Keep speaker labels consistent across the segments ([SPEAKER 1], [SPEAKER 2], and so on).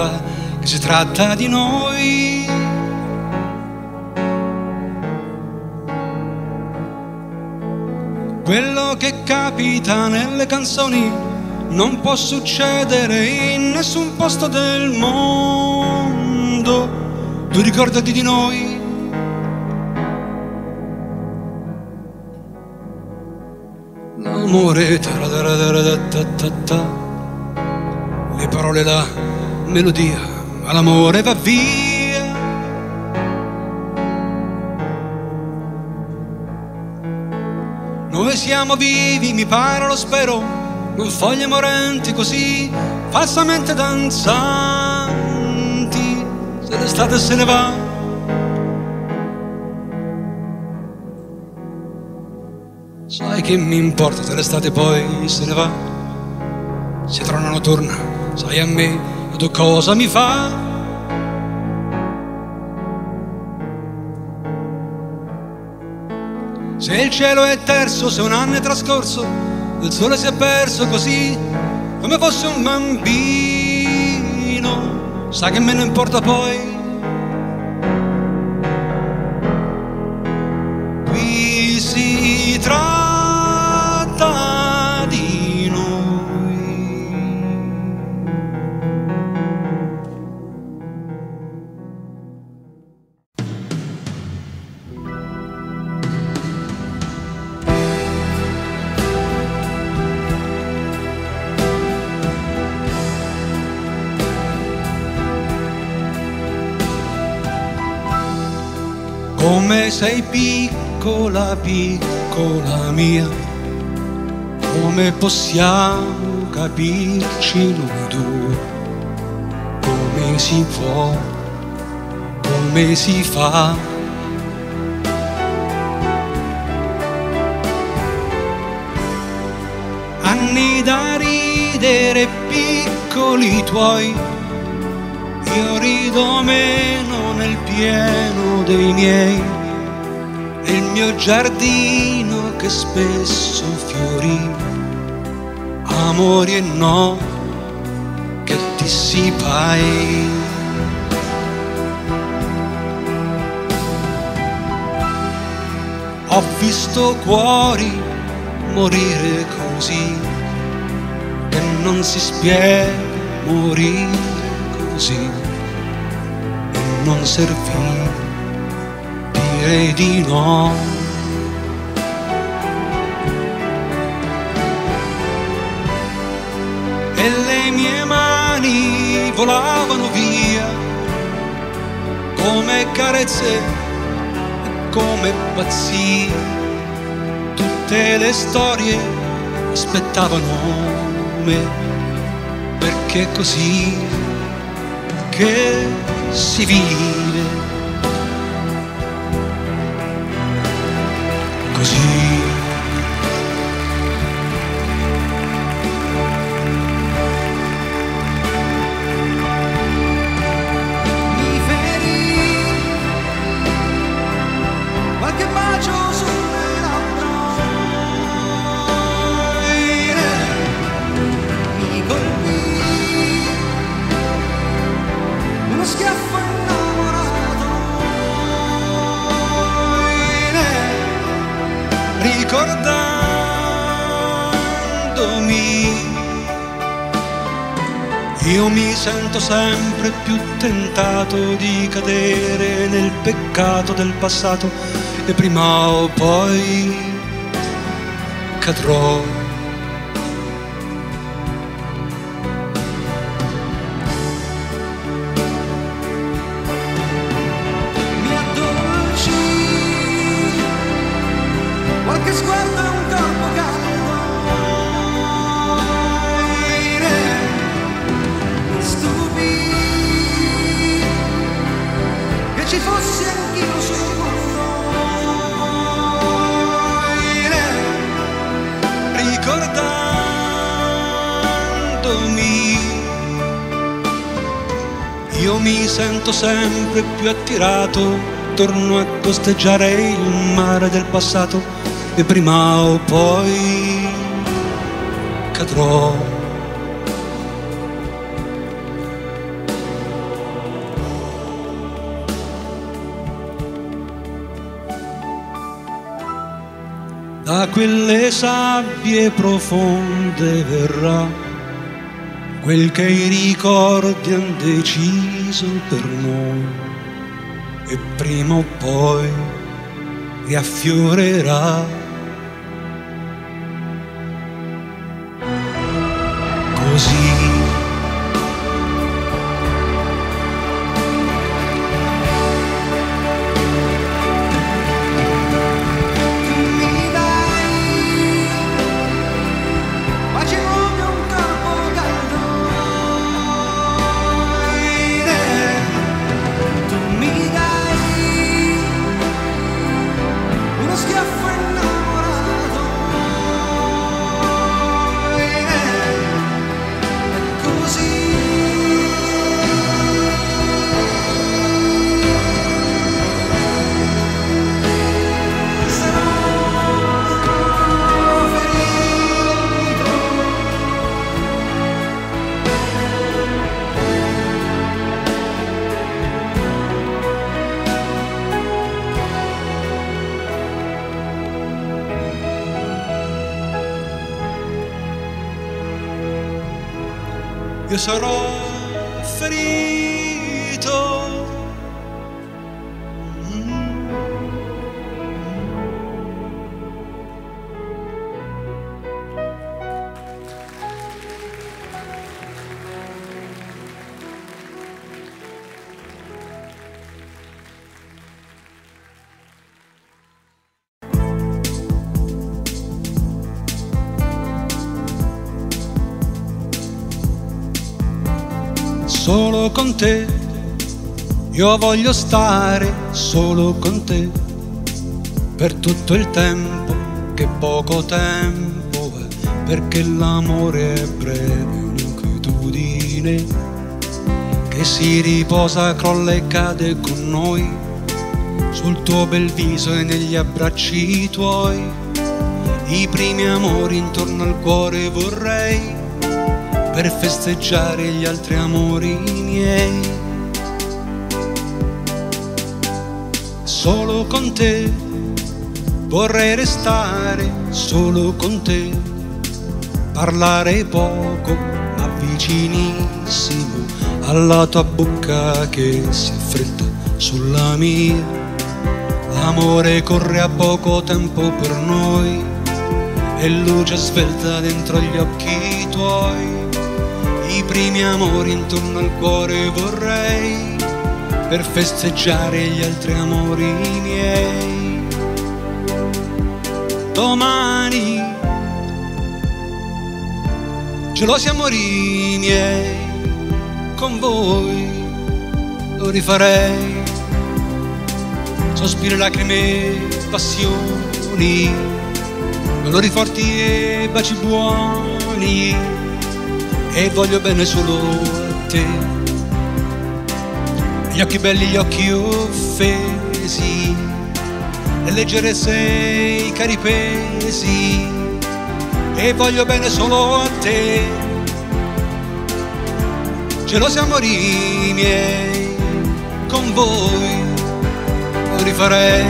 [SPEAKER 1] ta ta, che si tratta di noi. Quello che capita nelle canzoni non può succedere in nessun posto del mondo. Tu ricordati di noi. L'amore, le parole, la melodia, ma l'amore va via. Noi siamo vivi, mi pare, lo spero, foglie morenti così, falsamente danzanti, se l'estate se ne va. Sai che mi importa se l'estate poi se ne va? Se anno torna, sai a me tu cosa mi fa? Se il cielo è terzo, se un anno è trascorso, il sole si è perso così, come fosse un bambino, sa che me ne importa poi? Qui si tratta Come sei piccola, piccola mia, come possiamo capirci noi due? Come si può, come si fa? Anni da ridere piccoli tuoi, io rido meno nel pieno dei miei, e il mio giardino che spesso fiorì, amori e no, che dissipai. Ho visto cuori morire così, che non si spiega morire così e non servì dire di no. E le mie mani volavano via come carezze come pazzie. Tutte le storie aspettavano me perché così che si vive così. Io mi sento sempre più tentato di cadere nel peccato del passato e prima o poi cadrò ricordandomi io mi sento sempre più attirato, torno a costeggiare il mare del passato e prima o poi cadrò. Da quelle sabbie profonde verrà quel che i ricordi han deciso per noi e prima o poi riaffiorerà. Io sarò ferito. Con te, io voglio stare solo con te, per tutto il tempo, che poco tempo è, perché l'amore è breve, un'inquietudine che si riposa, crolla e cade con noi, sul tuo bel viso e negli abbracci tuoi, i primi amori intorno al cuore vorrei per festeggiare gli altri amori miei. Solo con te vorrei restare, solo con te, parlare poco ma vicinissimo alla tua bocca che si affretta sulla mia. L'amore corre a poco tempo per noi e luce svelta dentro gli occhi tuoi. Primi amori intorno al cuore vorrei per festeggiare gli altri amori miei. Domani, gelosi amori miei, con voi lo rifarei. Sospiri, lacrime, passioni, dolori forti e baci buoni e voglio bene solo a te. Gli occhi belli, gli occhi offesi, le leggerezze, i cari pesi e voglio bene solo a te. Gelosi amori miei, con voi lo rifarei.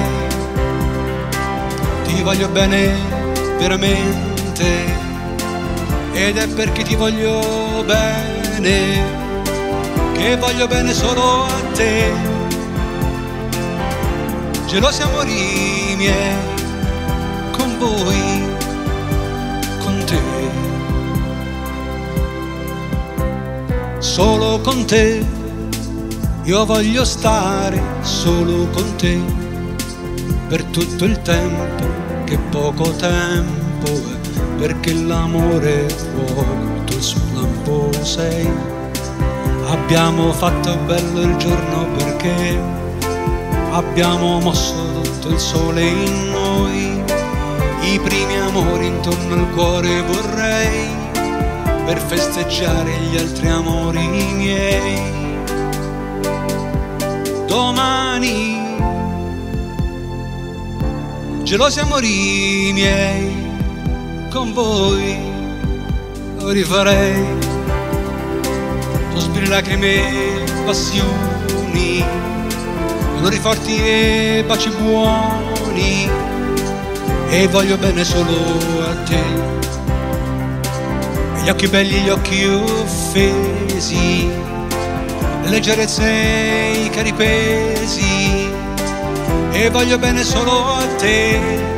[SPEAKER 1] Ti voglio bene veramente ed è perché ti voglio bene che voglio bene solo a te. Gelosi amori miei, con voi, con te. Solo con te, io voglio stare solo con te, per tutto il tempo, che poco tempo è perché l'amore è fuoco, tu lampo sei. Abbiamo fatto bello il giorno perché abbiamo mosso tutto il sole in noi. I primi amori intorno al cuore vorrei per festeggiare gli altri amori miei. Domani, gelosi amori miei con voi lo rifarei. Sospiri, lacrime, passioni odori forti e baci buoni e voglio bene solo a te. Gli occhi belli gli occhi offesi le leggerezze e i cari pesi e voglio bene solo a te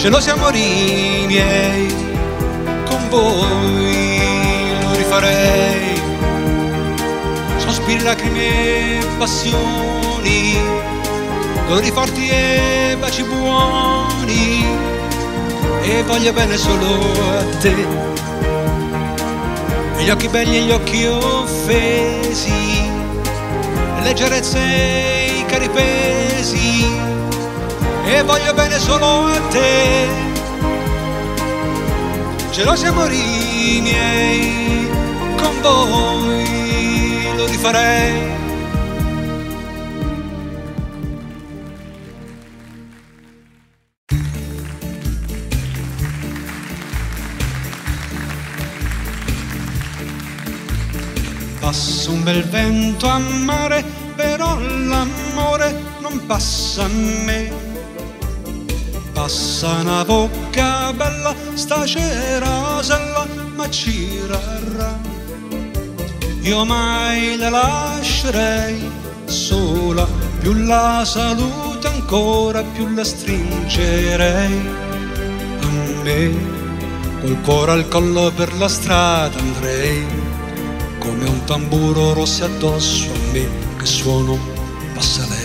[SPEAKER 1] gelosi amori miei con voi lo rifarei. Sospiri, lacrime e passioni dolori forti e baci buoni e voglio bene solo a te. E gli occhi belli e gli occhi offesi le leggerezze e i cari pesi e voglio bene solo a te gelosi amori miei con voi lo rifarei Passa un bel vento a mare, però l'amore non passa a me. Passa una bocca bella, sta cerasella, ma ci rarrà. Io mai la lascerei sola, più la salute ancora, più la stringerei a me. Col cuore al collo per la strada andrei come un tamburo rosso addosso a me che suono passa lei.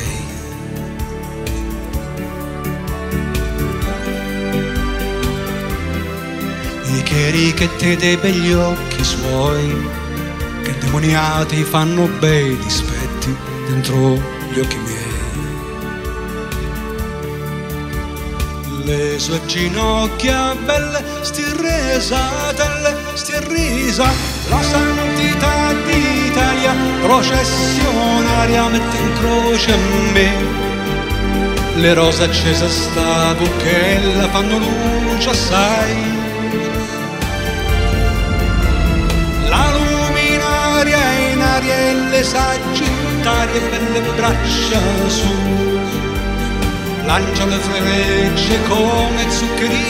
[SPEAKER 1] I cherichetti dei begli occhi suoi che demoniati fanno bei dispetti dentro gli occhi miei. Le sue ginocchia belle, sti resatelle, sti la santità d'Italia, processionaria mette in croce a me. Le rose accese sta buchella fanno luce assai. In aria e le sagittarie belle braccia su. Lancia le legge come zuccheri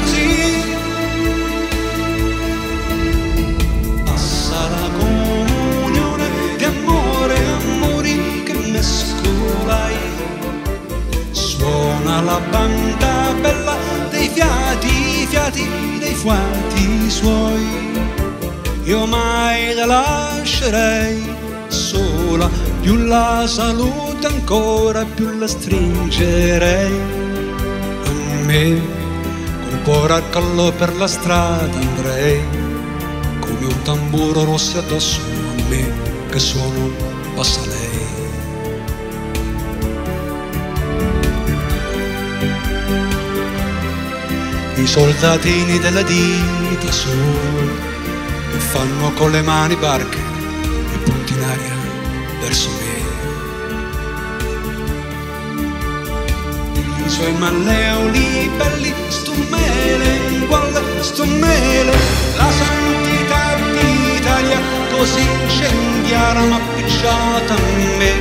[SPEAKER 1] così. Passa la comunione di amore amori che mescolai suona la banda bella dei fiati fiati dei fuati suoi io mai la lascerei sola più la salute ancora più la stringerei. A me col cuore al collo per la strada andrei come un tamburo rosso addosso a me che suono passa lei. I soldatini della dita su che fanno con le mani barche e punti in aria verso me. I suoi malleoli belli, stumele guarda, stumele, la santità d'Italia così incendiara ma appicciata a me.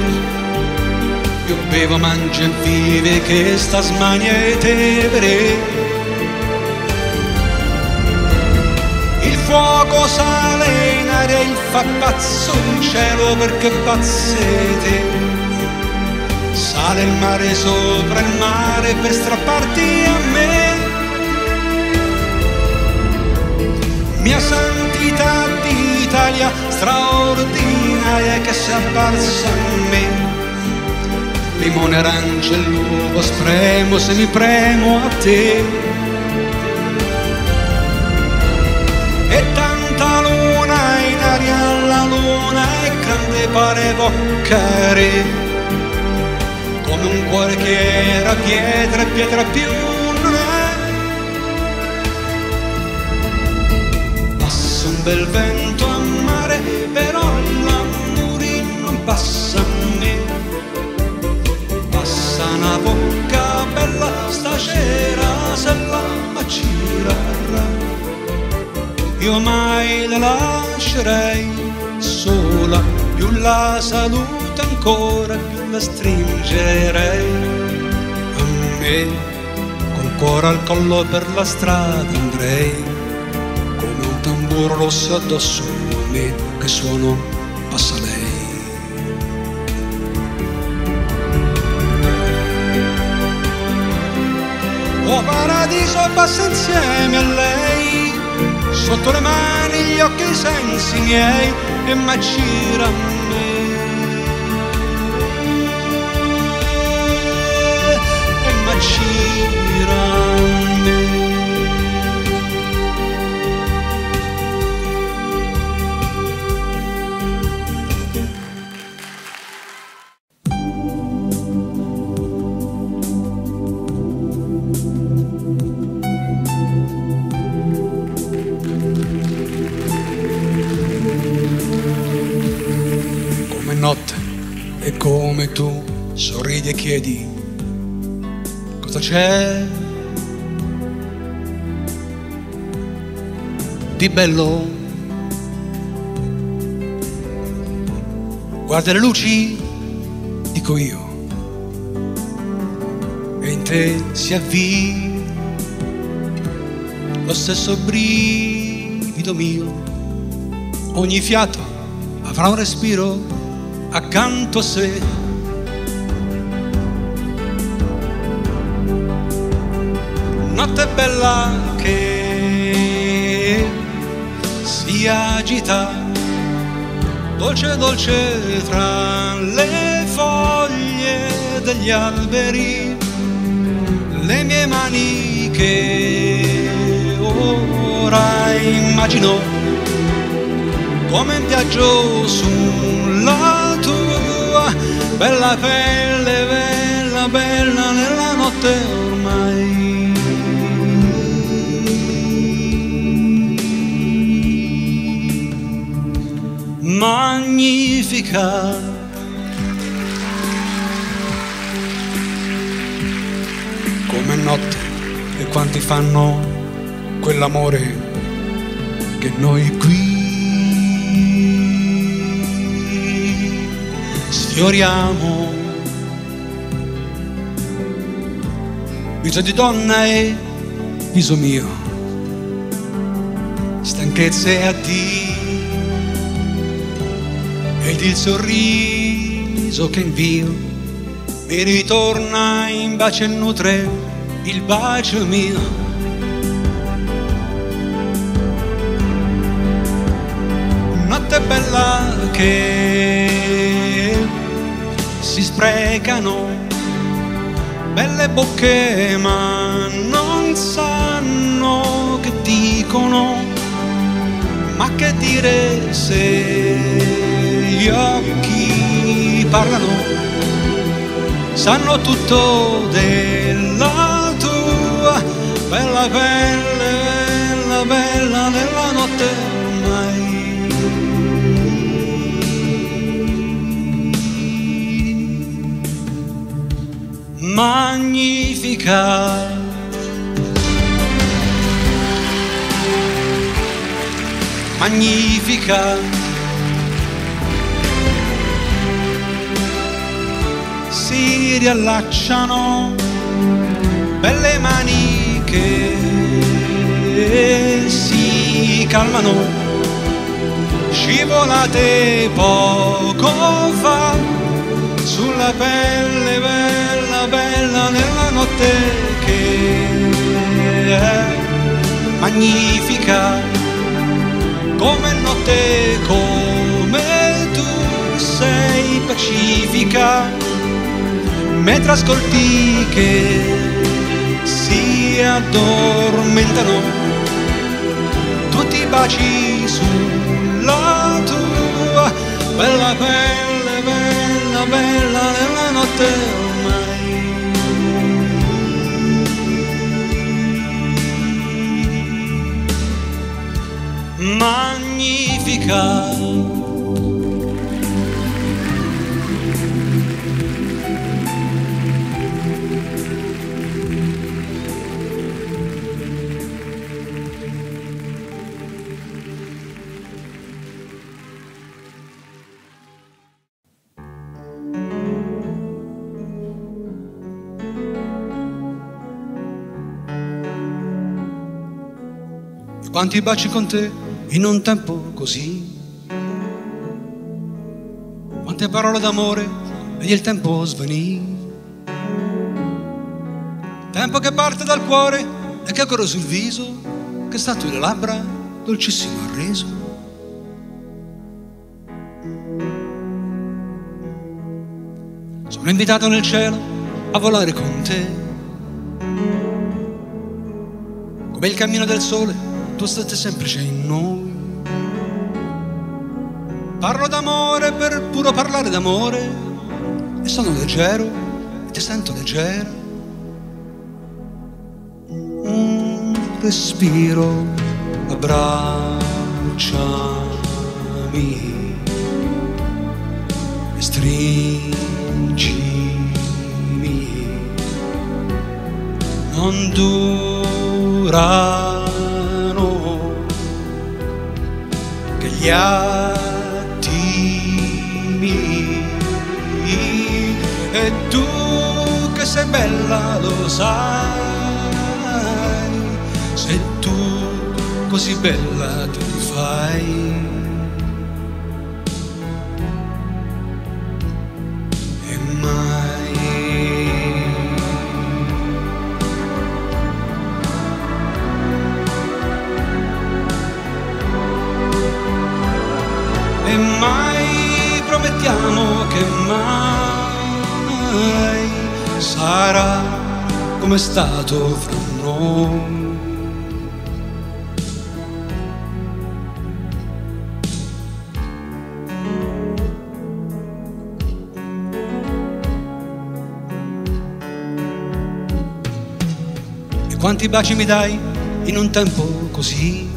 [SPEAKER 1] Io bevo, mangio e vive che sta smania e tevere. Fuoco sale in aria, il fa pazzo in cielo perché pazzete. Sale il mare sopra il mare per strapparti a me. Mia santità d'Italia straordinaria che si è apparsa a me. Limone, arancia e l'uva spremo se mi premo a te. E tanta luna in aria la luna è grande pare voccare come un cuore che era pietra e pietra più non è. Passa un bel vento a mare però l'amore non passa a me passa una bocca bella stasera se la ma ci rarrà io mai la lascerei sola, più la saluto ancora, più la stringerei a me, col cuore al collo per la strada andrei, come un tamburo rosso addosso a me, che suono passa lei. Oh paradiso passa insieme a lei, sotto le mani gli occhi i sensi miei e m'accira c'è di bello guarda le luci dico io e in te si avvia lo stesso brivido mio ogni fiato avrà un respiro accanto a sé. Bella che si agita, dolce dolce tra le foglie degli alberi, le mie mani che ora immagino come in viaggio sulla tua bella pelle, bella, bella nella notte ormai. Magnifica. Come notte e quanti fanno quell'amore che noi qui sfioriamo. Viso di donna e viso mio, stanchezza e addio, ed il sorriso che invio mi ritorna in bacio e nutre il bacio mio. Notte bella che si sprecano belle bocche ma non sanno che dicono ma che dire se gli occhi parlano sanno tutto della tua bella pelle bella bella nella notte ormai magnifica. Magnifica. Riallacciano belle mani che si calmano, scivolate poco fa sulla pelle bella bella nella notte che è magnifica come notte come tu sei pacifica mentre ascolti che si addormentano tutti i baci sulla tua. Bella pelle bella bella nella notte ormai. Magnifica quanti baci con te in un tempo così. Quante parole d'amore e il tempo svanì. Tempo che parte dal cuore e che corre sul viso, che sta le labbra dolcissimo ha reso. Sono invitato nel cielo a volare con te. Come il cammino del sole, tu state semplice in noi. Parlo d'amore per puro parlare d'amore e sono leggero e ti sento leggero. Un respiro, abbracciami e stringimi. Non durano gli attimi e tu che sei bella lo sai se tu così bella ti fai mai sarà come è stato fra noi. Quanti baci mi dai in un tempo così?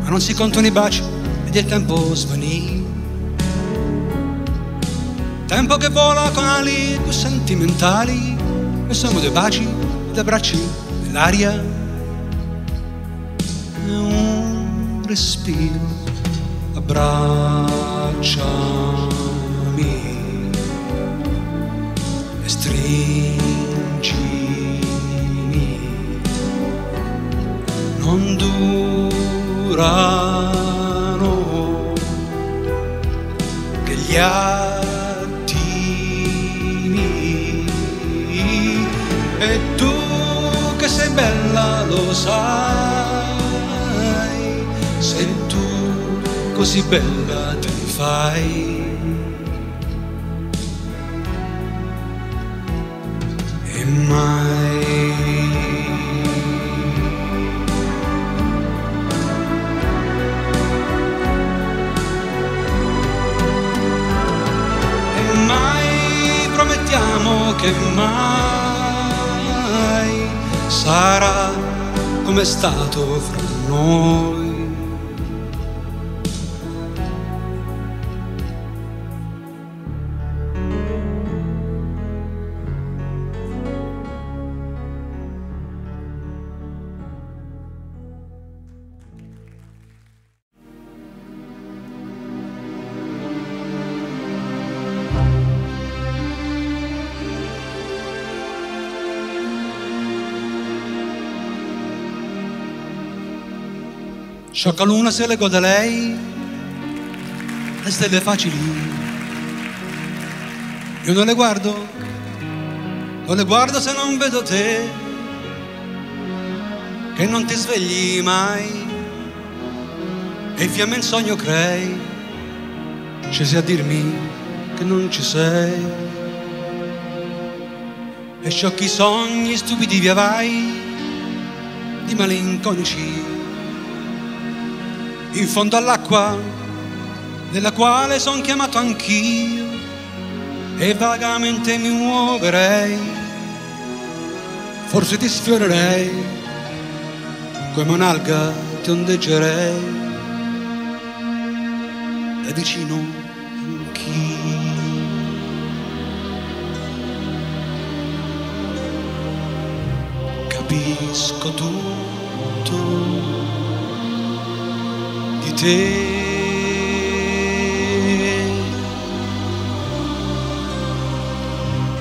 [SPEAKER 1] Ma non si contano i baci ed il tempo svanì. Tempo che vola con ali più sentimentali e sono due baci ed abbracci nell'aria. E un respiro, abbracciami e stringimi. Non durano che gli attimi lo sai se tu così bella ne fai. E mai e mai promettiamo che mai sarà come è stato fra noi. Sciocca luna se le gode lei, le stelle facili. Io non le guardo, non le guardo se non vedo te, che non ti svegli mai. E fiamme in sogno crei, scesi a dirmi che non ci sei. E sciocchi sogni stupidi via vai, di malinconici in fondo all'acqua nella quale son chiamato anch'io e vagamente mi muoverei, forse ti sfiorerei, come un'alga ti ondeggerei, da vicino anch'io. Capisco tutto te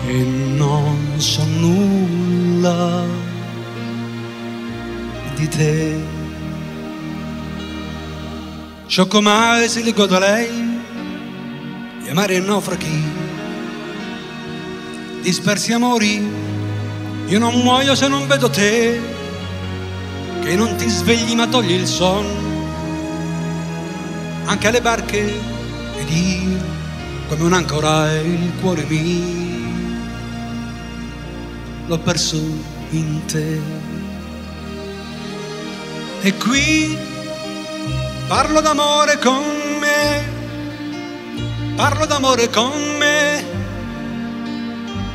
[SPEAKER 1] e non so nulla di te. Scioccomare si li godo lei e amare naufraghi, dispersi amori. Io non muoio se non vedo te, che non ti svegli ma togli il sonno anche alle barche ed io, come un'ancora il cuore mio, l'ho perso in te. E qui parlo d'amore con me, parlo d'amore con me,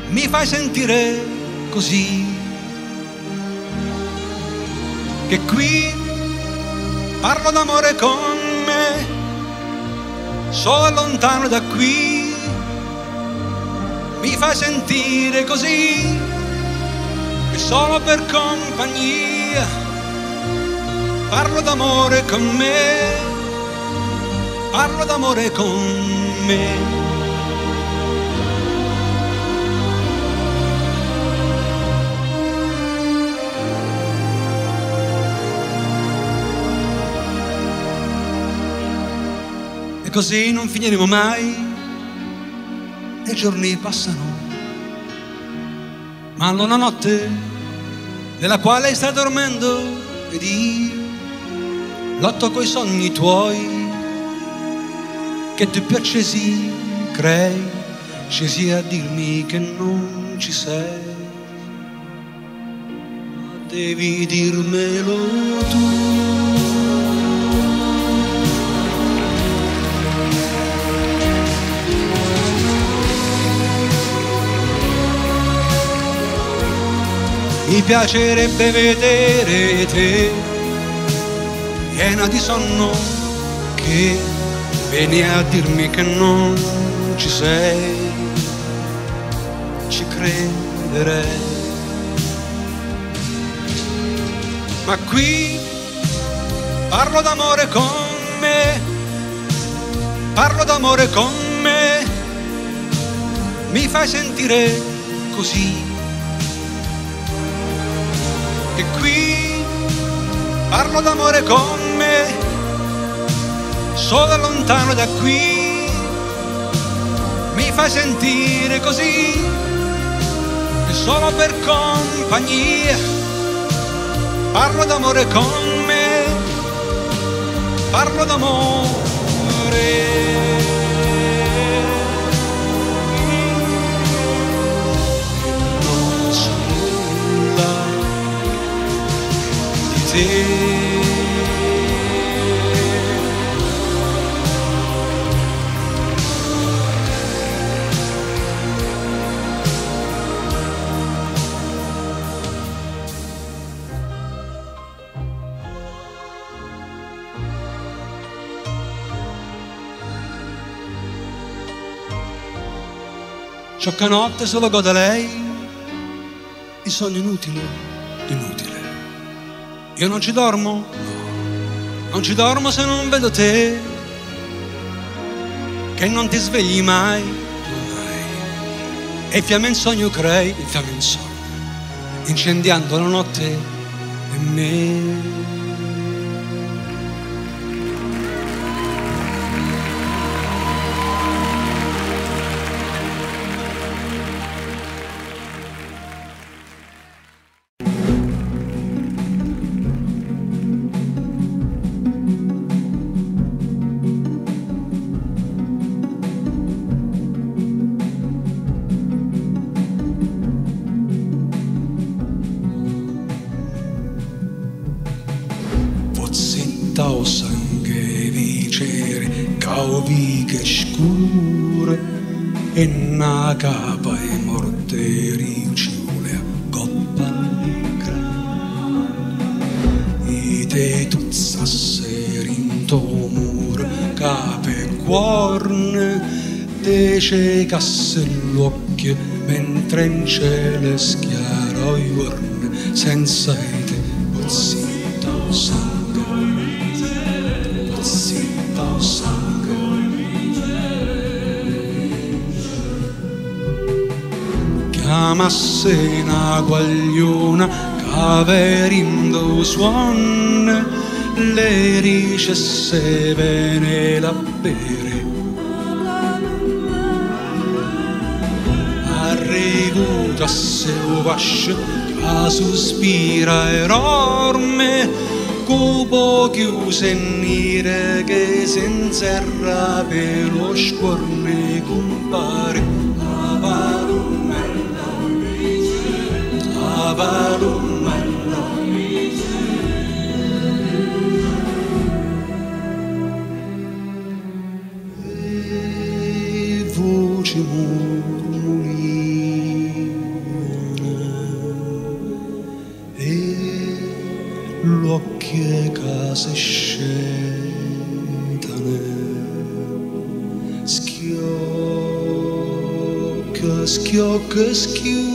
[SPEAKER 1] mi fai sentire così, che qui parlo d'amore con me, so lontano da qui, mi fai sentire così, che solo per compagnia parlo d'amore con me, parlo d'amore con me. Così non finiremo mai, e i giorni passano, ma la notte nella quale stai dormendo ed io lotto coi sogni tuoi che tu per cesi crei, scesi a dirmi che non ci sei. Ma devi dirmelo tu. Mi piacerebbe vedere te piena di sonno che vieni a dirmi che non ci sei, ci crederei. Ma qui parlo d'amore con me, parlo d'amore con me, mi fai sentire così. E qui parlo d'amore con me, solo lontano da qui, mi fai sentire così, e solo per compagnia, parlo d'amore con me, parlo d'amore. Di te. Sciocca notte solo gode lei, il sogno inutile, inutile. Io non ci dormo, no, non ci dormo se non vedo te, che non ti svegli mai, mai. E fiamme in sogno crei, fiamme in sogno, incendiando la notte e me. Capa e morteri ciule a coppa negra. I te tuzzasseri in tomur, cape cuorne, te cecasse l'occhio, mentre in cielo schiaro i giorni, senza te una guagliona caverindo suon le ricesse vene la bere. Arrivuto a seu vascio, a sospira enorme, cupo chiuso in nire che si inserra per lo scorne compare. E e l'occhio case scetane schiocca schiocca schiure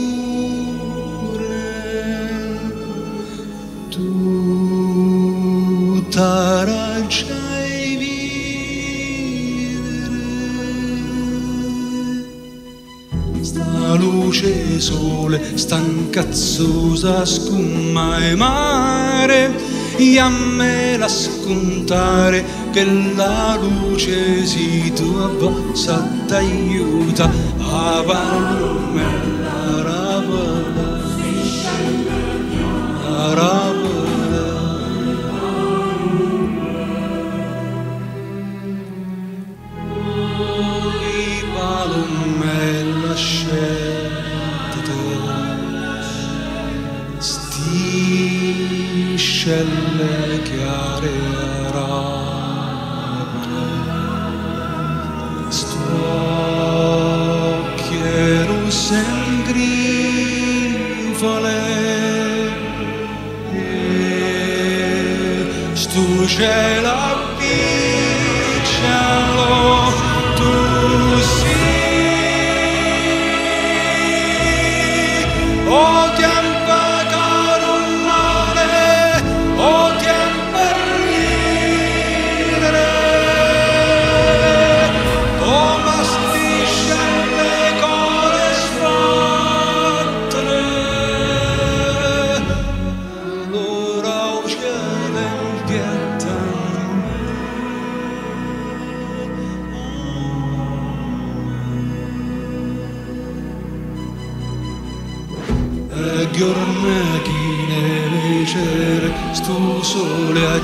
[SPEAKER 1] sole stancazzosa scuma e mare me la scontare che la luce si tua vossa t'aiuta a valmella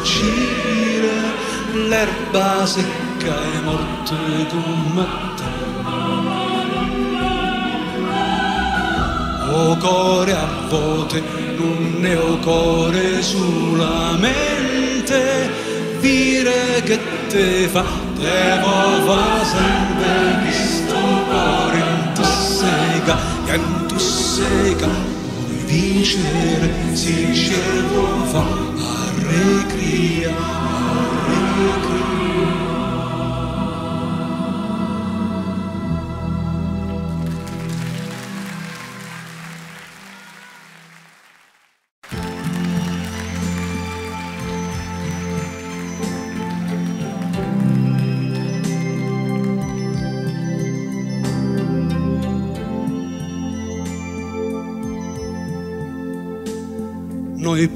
[SPEAKER 1] gira l'erba secca e morte come te O core a volte non ne ho core sulla mente Vire che te fa devo fa sempre questo cuore in tu sega in tu sega vincere si scelgo fa a recria a recria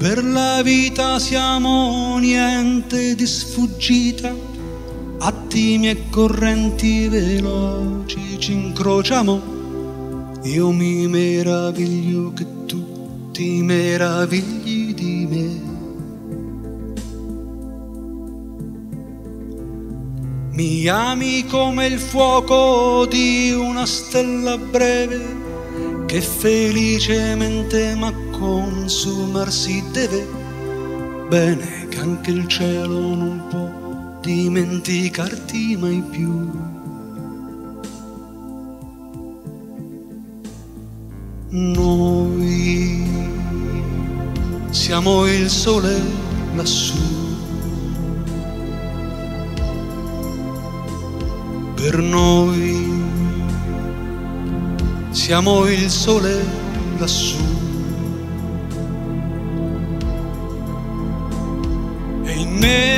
[SPEAKER 1] per la vita siamo niente di sfuggita, attimi e correnti veloci ci incrociamo. Io mi meraviglio che tu ti meravigli di me. Mi ami come il fuoco di una stella breve che felicemente ma consumarsi deve. Bene che anche il cielo non può dimenticarti mai più. Noi siamo il sole lassù. Per noi siamo il sole lassù. Me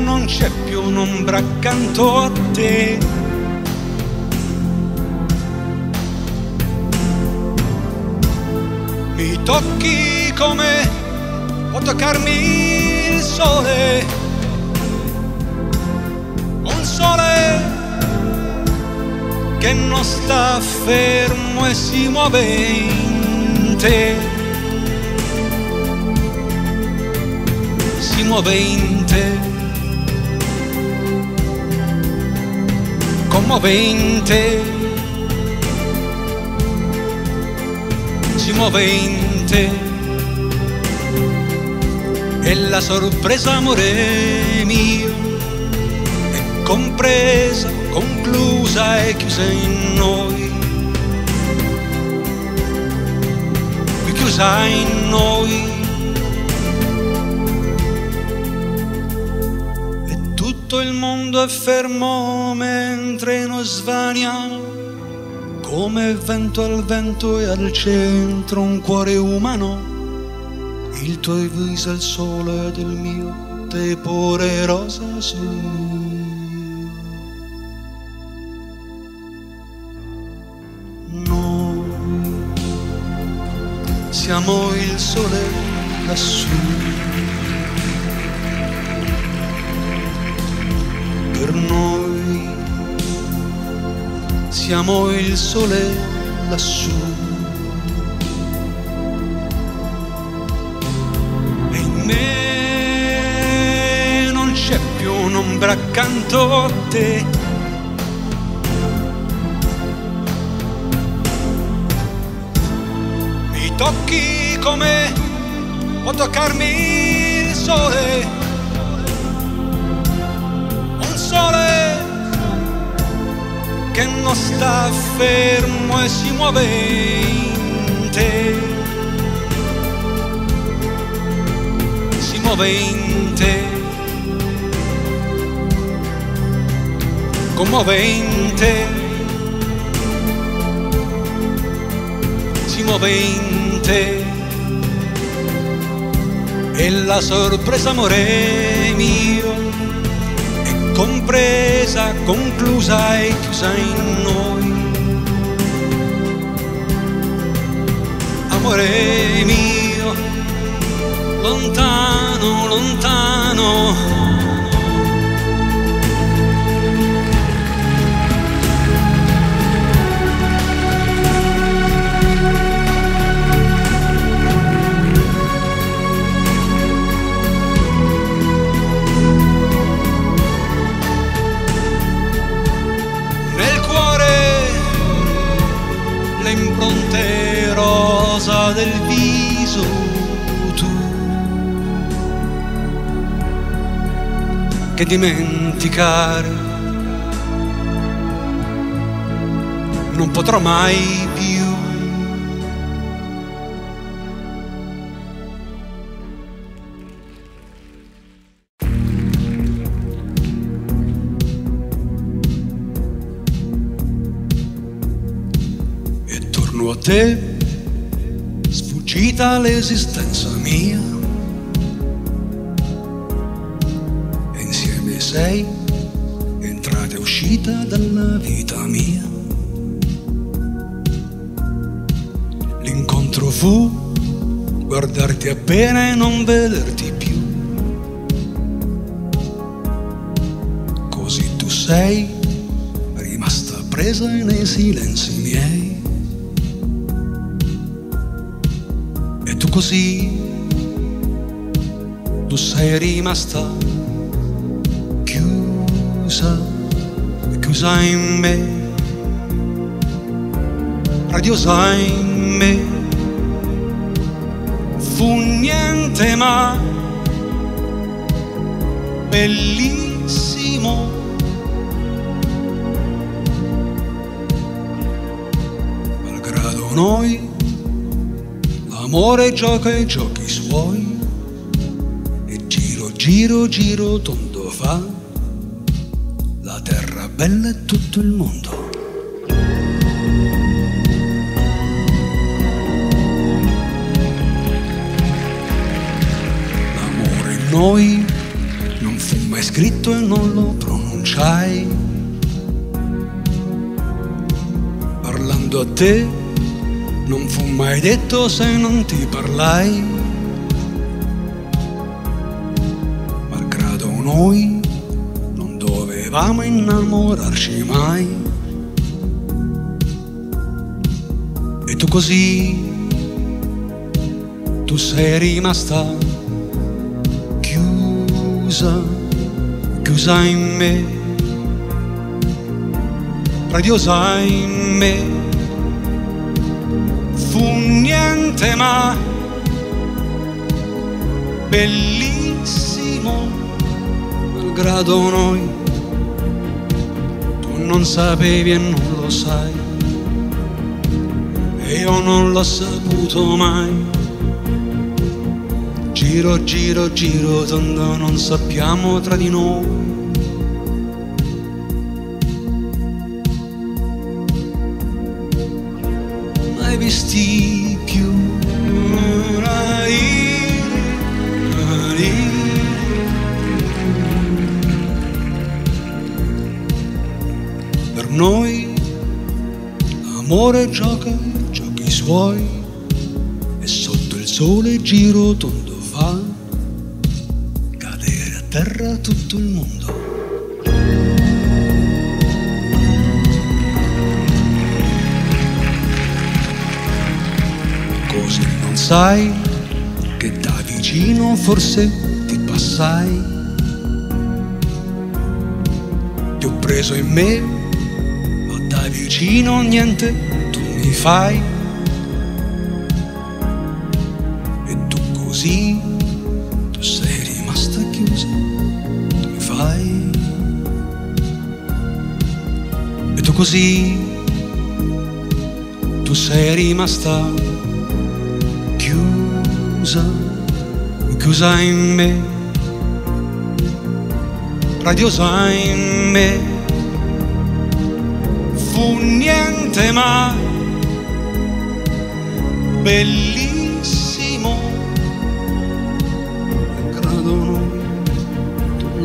[SPEAKER 1] non c'è più un'ombra accanto a te. Mi tocchi come o toccarmi il sole, un sole che non sta fermo e si muove in te. Si muove in te. Commovente. Si muove in te e la sorpresa amore mio è compresa, conclusa e chiusa in noi. Chiusa in noi. Tutto il mondo è fermo mentre noi svaniamo come vento al vento e al centro un cuore umano il tuo viso è il sole del mio tepore rosa su. Noi siamo il sole lassù. Per noi siamo il sole lassù. un'ombra accanto a te. Mi tocchi come può toccarmi il sole, sole che non sta fermo e si muove. Si muove in te. si muove la sorpresa, amore mio, compresa, conclusa e chiusa in noi. Amore mio, lontano, lontano che dimenticare non potrò mai più e torno a te sfuggita l'esistenza mia. Sei entrata e uscita dalla vita mia. L'incontro fu guardarti appena e non vederti più. Così tu sei rimasta presa nei silenzi miei. così tu sei rimasta chiusa in me, radiosa in me, fu niente ma bellissimo. Malgrado noi L'amore gioca i giochi suoi. E giro, giro, giro tondo fa la terra bella e tutto il mondo. L'amore in noi non fu mai scritto e non lo pronunciai. Parlando a te non fu mai detto se non ti parlai. noi non dovevamo innamorarci mai. E tu così, tu sei rimasta chiusa, chiusa in me, radiosa in me. Fu niente ma bellissimo, malgrado noi, non sapevi e non lo sai, e io non l'ho saputo mai. Giro, giro, giro, tondo non sappiamo tra di noi. Sole giro tondo fa cadere a terra tutto il mondo. Così non sai che da vicino forse ti passai. Ti ho preso in me, ma da vicino niente tu mi fai. Così, tu sei rimasta chiusa, tu mi fai. E tu così, tu sei rimasta chiusa, chiusa in me, radiosa in me. Fu niente ma bellissimo,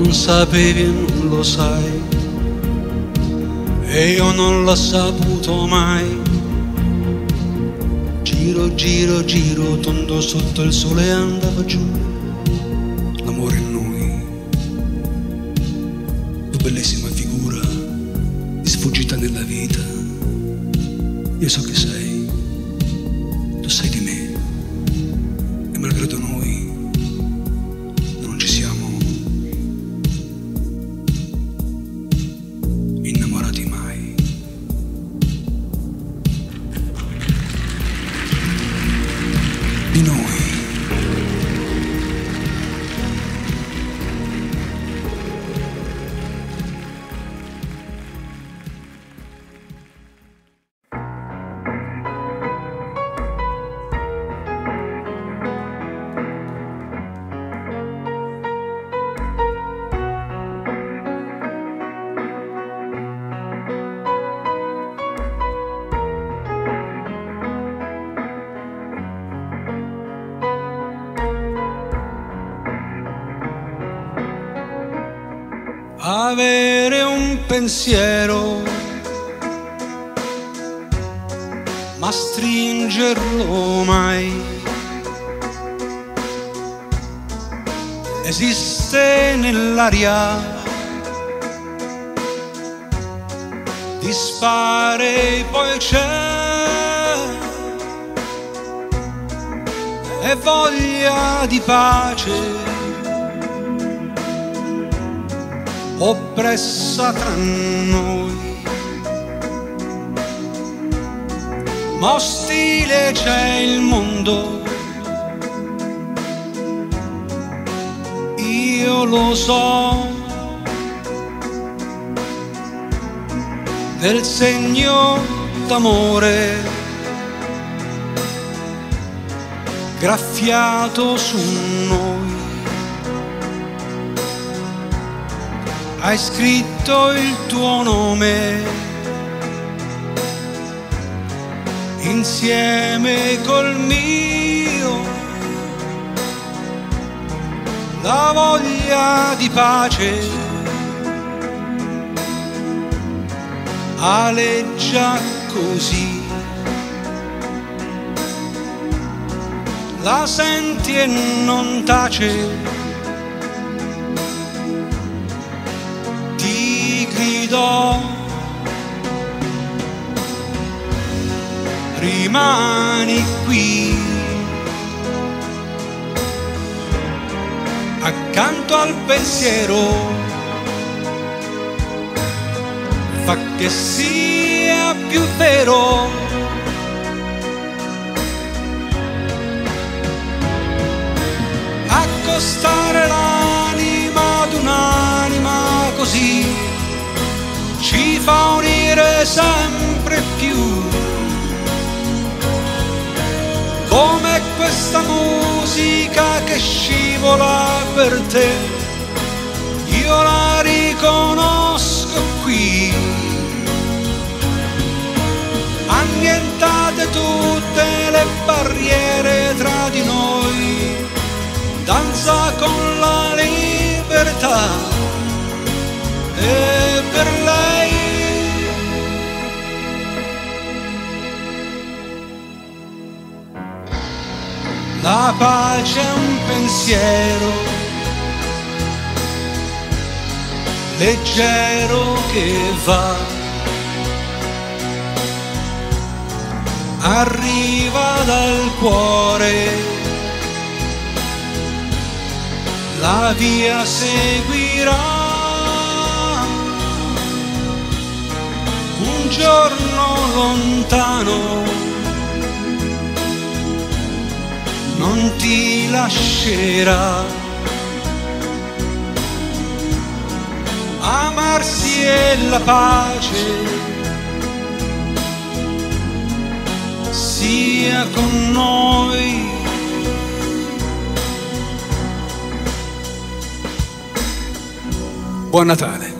[SPEAKER 1] non sapevi e non lo sai, e io non l'ho saputo mai. Giro, giro, giro, tondo sotto il sole andava giù. Di noi. Pensiero, ma stringerlo mai. Esiste nell'aria, dispare poi c'è e voglia di pace. Oppressa tra noi. Ma ostile c'è il mondo, io lo so, del segno d'amore graffiato su noi. Hai scritto il tuo nome. Insieme col mio. La voglia di pace. Aleggia così. La senti e non tace do. Rimani qui, accanto al pensiero, fa che sia più vero. Accostare la ci fa unire sempre più. Come questa musica che scivola per te, io la riconosco qui. Annientate tutte le barriere tra di noi, danza con la libertà e per La pace è un pensiero leggero che va, arriva dal cuore, la via seguirà. Un giorno lontano non ti lascerà. Amarsi e la pace sia con noi. Buon Natale.